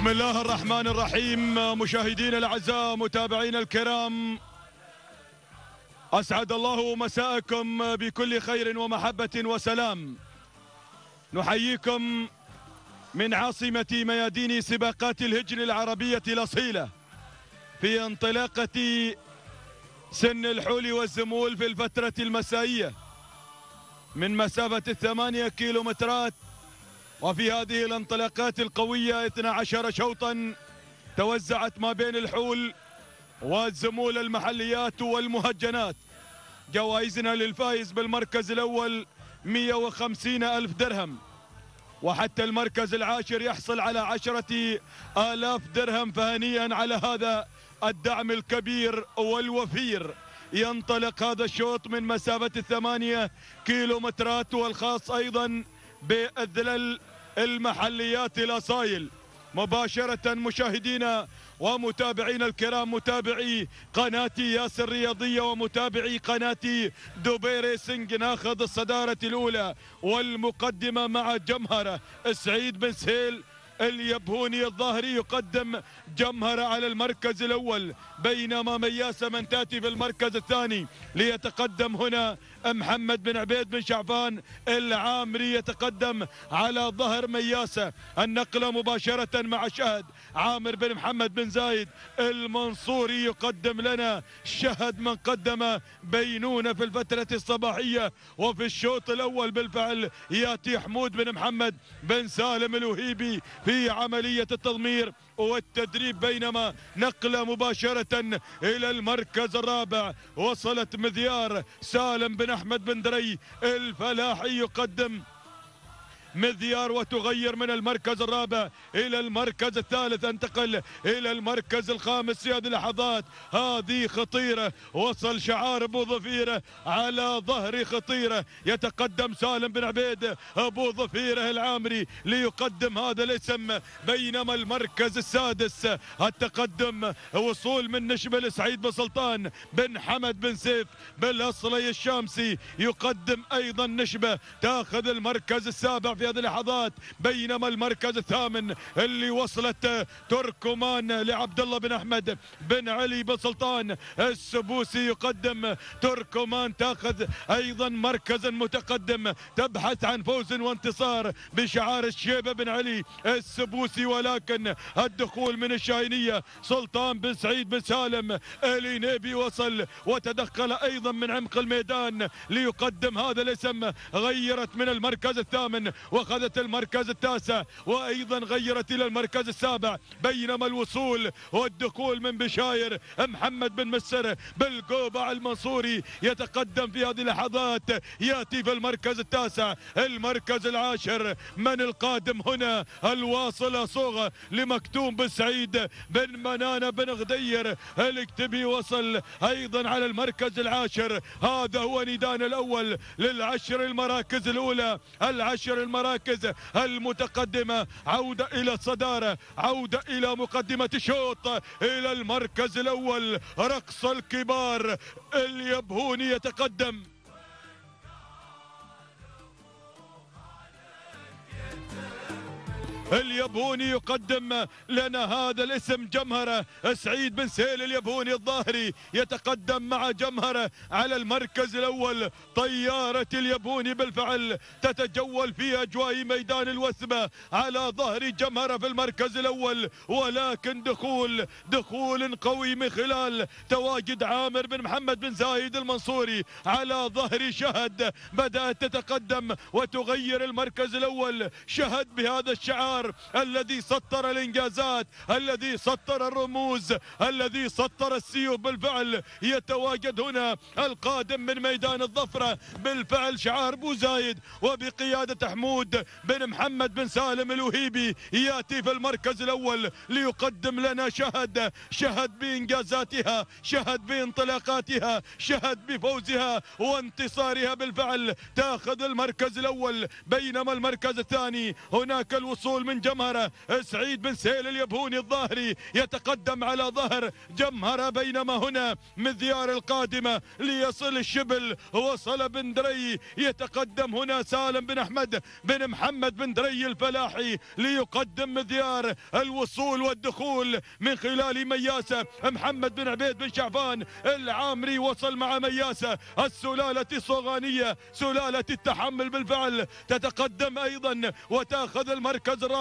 بسم الله الرحمن الرحيم مشاهدينا الأعزاء متابعينا الكرام. أسعد الله مساءكم بكل خير ومحبة وسلام. نحييكم من عاصمة ميادين سباقات الهجن العربية الأصيلة في انطلاقة سن الحول والزمول في الفترة المسائية. من مسافة الثمانية كيلومترات وفي هذه الانطلاقات القوية 12 شوطا توزعت ما بين الحول والزمول المحليات والمهجنات. جوائزنا للفائز بالمركز الأول 150 ألف درهم. وحتى المركز العاشر يحصل على عشرة آلاف درهم فهنيئا على هذا الدعم الكبير والوفير. ينطلق هذا الشوط من مسافة الثمانية كيلومترات والخاص أيضا بالذلل المحليات الأصايل مباشرة مشاهدينا ومتابعينا الكرام متابعي قناتي ياسر رياضية ومتابعي قناتي دبي ريسنج. ناخذ الصدارة الأولى والمقدمة مع جمهرة سعيد بن سهيل اليبهوني الظاهري. يقدم جمهرة على المركز الأول بينما مياسة من تأتي في المركز الثاني. ليتقدم هنا محمد بن عبيد بن شعبان العامري يتقدم على ظهر مياسة النقلة مباشرة مع شهد عامر بن محمد بن زايد المنصوري يقدم لنا شهد من قدم بينونة في الفترة الصباحية. وفي الشوط الأول بالفعل يأتي حمود بن محمد بن سالم الوهيبي في عملية التضمير. والتدريب بينما نقلة مباشرة إلى المركز الرابع. وصلت مذيار سالم بن أحمد بن دري. الفلاحي يقدم مذيار وتغير من المركز الرابع إلى المركز الثالث. انتقل إلى المركز الخامس. في هذه اللحظات هذه خطيرة. وصل شعار أبو ظفيرة على ظهر خطيرة. يتقدم سالم بن عبيد أبو ظفيرة العامري ليقدم هذا الاسم بينما المركز السادس. التقدم وصول من نشبل سعيد بن سلطان بن حمد بن سيف بالأصلي الشامسي. يقدم أيضا نشبة تأخذ المركز السابع في هذه اللحظات بينما المركز الثامن اللي وصلت تركمان لعبد الله بن أحمد بن علي بن سلطان السبوسي يقدم. تركمان تأخذ أيضا مركزا متقدم تبحث عن فوز وانتصار بشعار الشيبة بن علي السبوسي. ولكن الدخول من الشاهينية سلطان بن سعيد بن سالم الينيبي وصل وتدخل أيضا من عمق الميدان ليقدم هذا الاسم. غيرت من المركز الثامن وأخذت المركز التاسع وأيضا غيرت إلى المركز السابع بينما الوصول والدخول من بشاير محمد بن مسر بالقوبع المنصوري يتقدم في هذه اللحظات. يأتي في المركز التاسع المركز العاشر من القادم هنا الواصل صوغه لمكتوم بن سعيد بن منانة بن غدير. الاكتبي وصل أيضا على المركز العاشر. هذا هو ندان الأول للعشر المراكز الأولى. العشر المراكز المتقدمة. عودة إلى الصداره عودة إلى مقدمة الشوط إلى المركز الأول رقص الكبار. اليبهوني يتقدم. اليبوني يقدم لنا هذا الاسم جمهرة سعيد بن سهيل اليبوني الظاهري يتقدم مع جمهرة على المركز الأول. طيارة اليبوني بالفعل تتجول في أجواء ميدان الوثبة على ظهر جمهرة في المركز الأول. ولكن دخول دخول قوي من خلال تواجد عامر بن محمد بن زايد المنصوري على ظهر شهد. بدأت تتقدم وتغير المركز الأول. شهد بهذا الشعار الانتصار الذي سطر الإنجازات الذي سطر الرموز الذي سطر السيوف بالفعل يتواجد هنا القادم من ميدان الظفرة. بالفعل شعار بو زايد وبقيادة حمود بن محمد بن سالم الوهيبي ياتي في المركز الأول ليقدم لنا شهد شهد بإنجازاتها شهد بانطلاقاتها شهد بفوزها وانتصارها بالفعل تاخذ المركز الأول. بينما المركز الثاني هناك الوصول من جمهرة سعيد بن سيل اليبوني الظاهري يتقدم على ظهر جمهرة بينما هنا مذيار القادمة ليصل الشبل وصل بن دري. يتقدم هنا سالم بن أحمد بن محمد بن دري الفلاحي ليقدم مذيار الوصول والدخول من خلال مياسة. محمد بن عبيد بن شعبان العامري وصل مع مياسة. السلالة الصغانية سلالة التحمل بالفعل تتقدم أيضا وتأخذ المركز الرابع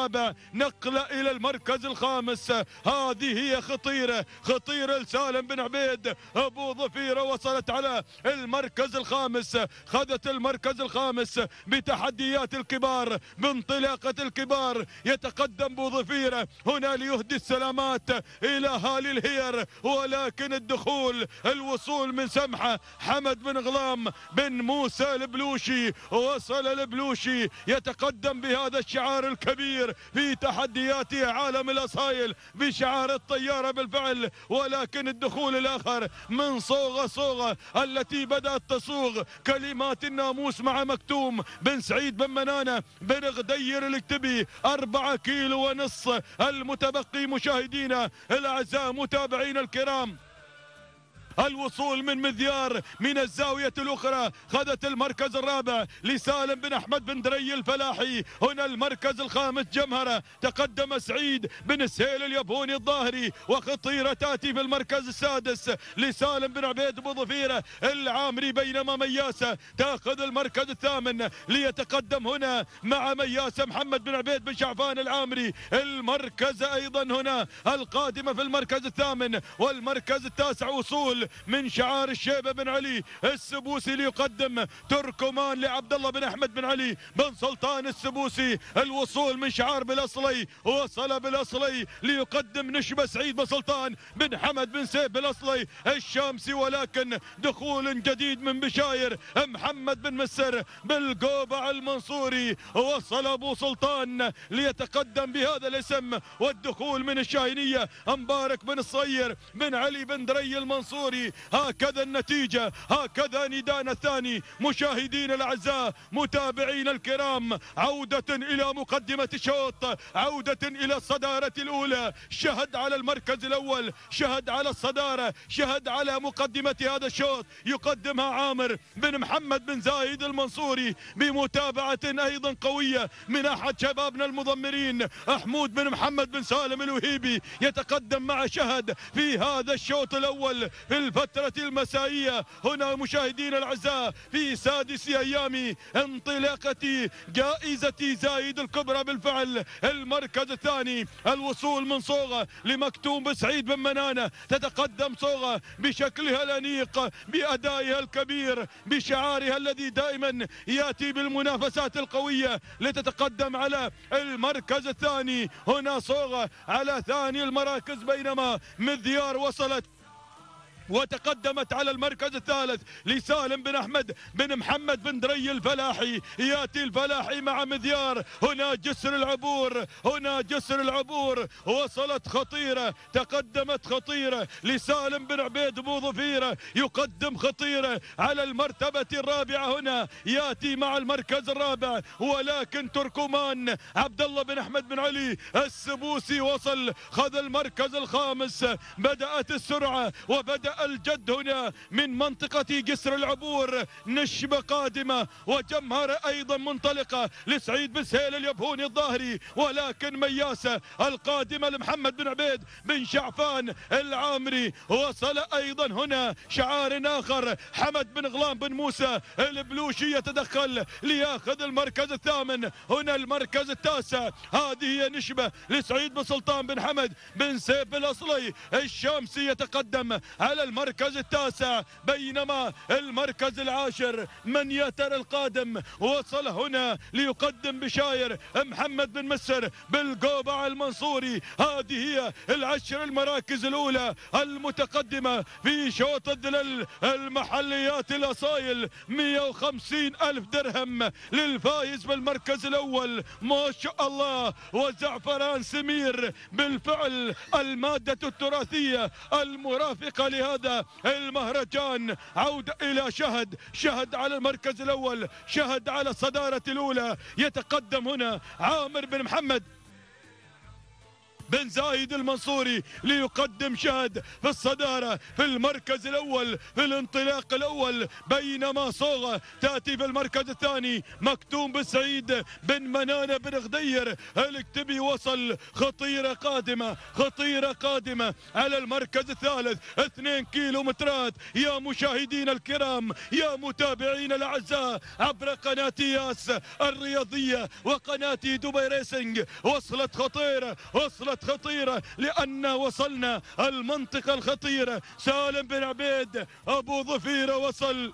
نقلة إلى المركز الخامس. هذه هي خطيرة خطيرة لسالم بن عبيد. أبو ظفيرة وصلت على المركز الخامس. خذت المركز الخامس بتحديات الكبار بانطلاقة الكبار. يتقدم أبو ظفيرة هنا ليهدي السلامات إلى أهالي الهير. ولكن الدخول الوصول من سمحة حمد بن غلام بن موسى البلوشي. وصل البلوشي. يتقدم بهذا الشعار الكبير. في تحديات عالم الأصايل بشعار الطيارة بالفعل ولكن الدخول الآخر من صوغة صوغة التي بدأت تصوغ كلمات الناموس مع مكتوم بن سعيد بن منانة بن غدير الكتبي أربعة كيلو ونص المتبقي مشاهدينا الأعزاء متابعينا الكرام. الوصول من مذيار من الزاوية الأخرى خذت المركز الرابع لسالم بن أحمد بن دري الفلاحي. هنا المركز الخامس جمهرة. تقدم سعيد بن سهيل اليابوني الظاهري وخطيرة تأتي في المركز السادس لسالم بن عبيد بن ظفيرة العامري بينما مياسة. تأخذ المركز الثامن ليتقدم هنا مع مياسة محمد بن عبيد بن شعفان العامري. المركز أيضا هنا القادمة في المركز الثامن والمركز التاسع. وصول من شعار الشيبة بن علي. السبوسي ليقدم تركمان لعبد الله بن أحمد بن علي بن سلطان السبوسي. الوصول من شعار بالاصلي وصل بالاصلي ليقدم نشبة سعيد بن سلطان بن حمد بن سيف بالاصلي الشامسي ولكن دخول جديد من بشاير محمد بن مسر بالقوبع المنصوري. وصل أبو سلطان ليتقدم بهذا الاسم. والدخول من الشاهينية مبارك بن الصير بن علي بن دري المنصوري. هكذا النتيجة هكذا ندانا الثاني. مشاهدين الأعزاء متابعين الكرام عودة إلى مقدمة الشوط عودة إلى الصدارة الأولى. شهد على المركز الأول شهد على الصدارة شهد على مقدمة هذا الشوط. يقدمها عامر بن محمد بن زايد المنصوري بمتابعة أيضا قوية من أحد شبابنا المضمرين. أحمود بن محمد بن سالم الوهيبي يتقدم مع شهد في هذا الشوط الأول. في الفترة المسائية. هنا مشاهدين الأعزاء في سادس أيام انطلاقة جائزة زايد الكبرى بالفعل. المركز الثاني الوصول من صوغة لمكتوم بسعيد بن منانة. تتقدم صوغة بشكلها الأنيق بأدائها الكبير بشعارها الذي دائما يأتي بالمنافسات القوية. لتتقدم على المركز الثاني هنا صوغة على ثاني المراكز بينما مذيار وصلت وتقدمت على المركز الثالث لسالم بن أحمد بن محمد بن دري الفلاحي. ياتي الفلاحي مع مذيار. هنا جسر العبور. هنا جسر العبور. وصلت خطيرة. تقدمت خطيرة لسالم بن عبيد بو ظفيرة. يقدم خطيرة على المرتبة الرابعة هنا. ياتي مع المركز الرابع. ولكن تركمان عبد الله بن أحمد بن علي السبوسي وصل. خذ المركز الخامس. بدأت السرعة. وبدأ الجد هنا من منطقة جسر العبور نشبة قادمة وجمهرة أيضا منطلقة لسعيد بن سهيل اليبهوني الظاهري ولكن مياسة القادمة لمحمد بن عبيد بن شعفان العامري. وصل أيضا هنا شعار آخر حمد بن غلام بن موسى البلوشي يتدخل لياخذ المركز الثامن. هنا المركز التاسع هذه هي نشبة لسعيد بن سلطان بن حمد بن سيف الأصلي. الشامسي يتقدم على المركز التاسع بينما المركز العاشر من يتر القادم. وصل هنا ليقدم بشاير محمد بن مسر بالقوبع المنصوري. هذه هي العشر المراكز الأولى المتقدمة في شوط الدلل المحليات الأصايل. 150 ألف درهم للفايز بالمركز الأول. ما شاء الله! وزعفران سمير بالفعل المادة التراثية المرافقة لهذا المهرجان عودة إلى شهد شهد على المركز الأول شهد على الصدارة الأولى. يتقدم هنا عامر بن محمد. بن زايد المنصوري ليقدم شهد في الصدارة في المركز الأول في الانطلاق الأول بينما صوغة تأتي في المركز الثاني مكتوم بسعيد بن منانة بن غدير. الكتبي وصل خطيرة قادمة خطيرة قادمة على المركز الثالث. اثنين كيلو مترات يا مشاهدين الكرام يا متابعين الأعزاء عبر قناة ياس الرياضية وقناة دبي Racing. وصلت خطيرة وصلت خطيرة لأن وصلنا المنطقة الخطيرة. سالم بن عبيد أبو ظفيرة وصل.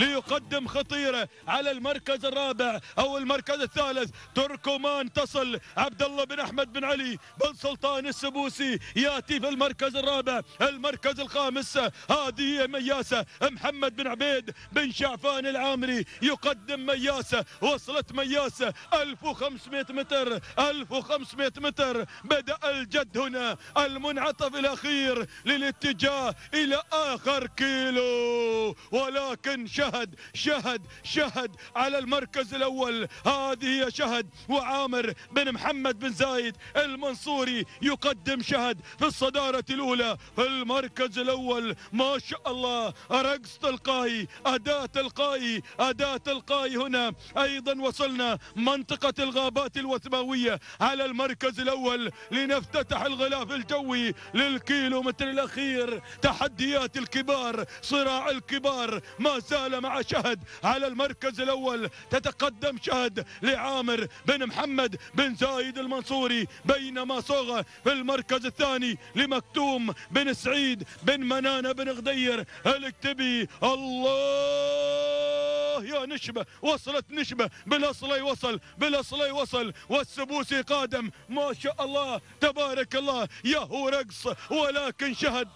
ليقدم خطيرة على المركز الرابع أو المركز الثالث. تركمان تصل عبد الله بن أحمد بن علي بن سلطان السبوسي يأتي في المركز الرابع. المركز الخامس هذه مياسة محمد بن عبيد بن شعفان العامري. يقدم مياسة وصلت مياسة. 1500 متر 1500 متر. بدأ الجد هنا المنعطف الأخير للاتجاه إلى آخر كيلو. ولكن شهد شهد شهد على المركز الأول. هذه هي شهد. وعامر بن محمد بن زايد المنصوري يقدم شهد في الصدارة الأولى. في المركز الأول ما شاء الله رقص تلقائي أداة تلقائي أداة تلقائي هنا. أيضا وصلنا منطقة الغابات الوثماوية على المركز الأول. لنفتتح الغلاف الجوي للكيلومتر الأخير. تحديات الكبار صراع الكبار ما زال مع شهد على المركز الأول. تتقدم شهد لعامر بن محمد بن زايد المنصوري بينما صوغة في المركز الثاني لمكتوم بن سعيد بن منانة بن غدير. الكتبي الله يا نشبة؟ وصلت نشبة بالأصلي وصل بالأصلي وصل. والسبوسي قادم. ما شاء الله تبارك الله. يا هو رقص ولكن شهد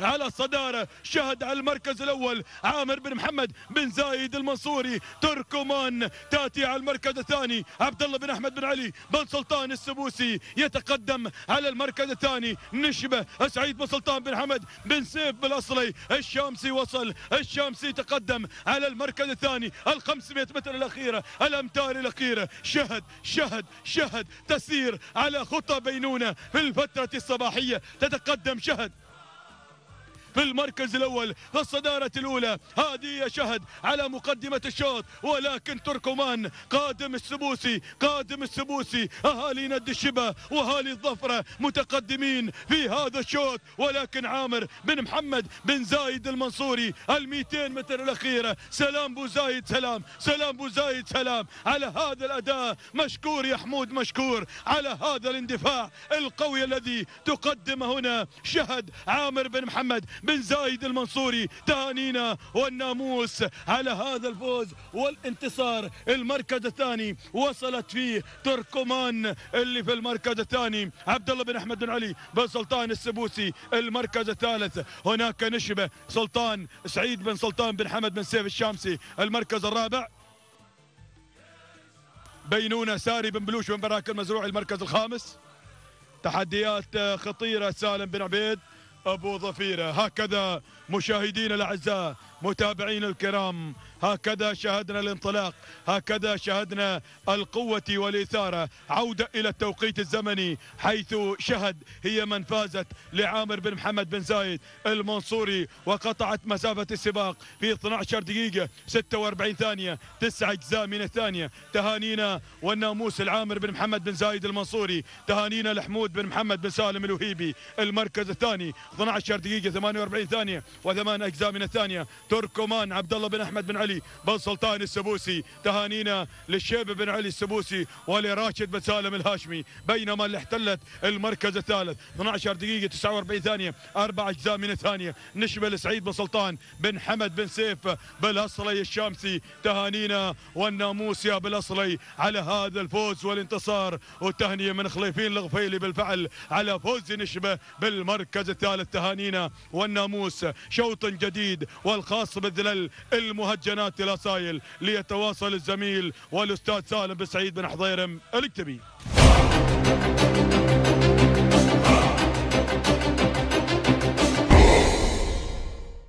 على الصدارة شهد على المركز الأول عامر بن محمد بن زايد المنصوري تركمان تأتي على المركز الثاني عبد الله بن أحمد بن علي بن سلطان السبوسي يتقدم على المركز الثاني نشبة سعيد بن سلطان بن حمد بن سيف بالأصلي الشامسي وصل الشامسي تقدم على المركز الثاني ال 500 متر الأخيرة الأمتار الأخيرة. شهد شهد شهد تسير على خطى بينونة في الفترة الصباحية تتقدم شهد. في المركز الأول الصدارة الأولى. هذه شهد على مقدمة الشوط. ولكن تركمان قادم السبوسي قادم السبوسي. أهالي ند الشبا وأهالي الظفرة متقدمين في هذا الشوط. ولكن عامر بن محمد بن زايد المنصوري ال 200 متر الأخيرة. سلام بو زايد سلام سلام بو زايد سلام. على هذا الأداء مشكور يا حمود مشكور. على هذا الاندفاع القوي الذي تقدمه هنا شهد عامر بن محمد. بن زايد المنصوري تهانينا والناموس على هذا الفوز والانتصار. المركز الثاني وصلت فيه تركمان اللي في المركز الثاني. عبد الله بن أحمد بن علي بن سلطان السبوسي المركز الثالث. هناك نشبة سلطان سعيد بن سلطان بن حمد بن سيف الشامسي. المركز الرابع بينونة ساري بن بلوش بن براك المزروع المركز الخامس. تحديات خطيرة سالم بن عبيد. أبو ظفيرة. هكذا مشاهدينا الأعزاء متابعين الكرام هكذا شاهدنا الانطلاق هكذا شاهدنا القوة والإثارة. عودة إلى التوقيت الزمني حيث شهد هي من فازت لعامر بن محمد بن زايد المنصوري وقطعت مسافة السباق في 12 دقيقة 46 ثانية 9 أجزاء من الثانية. تهانينا والناموس لعامر بن محمد بن زايد المنصوري تهانينا لحمود بن محمد بن سالم الوهيبي المركز الثاني 12 دقيقة 48 ثانية وثمان أجزاء من الثانية. تركمان عبد الله بن أحمد بن علي بن سلطان السبوسي. تهانينا للشيبة بن علي السبوسي ولراشد بن سالم الهاشمي بينما اللي احتلت المركز الثالث. 12 دقيقة 49 ثانية أربع أجزاء من الثانية. نشبة لسعيد بن سلطان بن حمد بن سيف بالأصلي الشامسي. تهانينا والناموس يا بالأصلي على هذا الفوز والانتصار. والتهنية من خليفين الغفيلي بالفعل على فوز نشبة بالمركز الثالث. تهانينا والناموس شوط جديد والخاص بالذلل المهجنات الأصايل ليتواصل الزميل والأستاذ سالم بن سعيد بن حضيرم. الاكتبي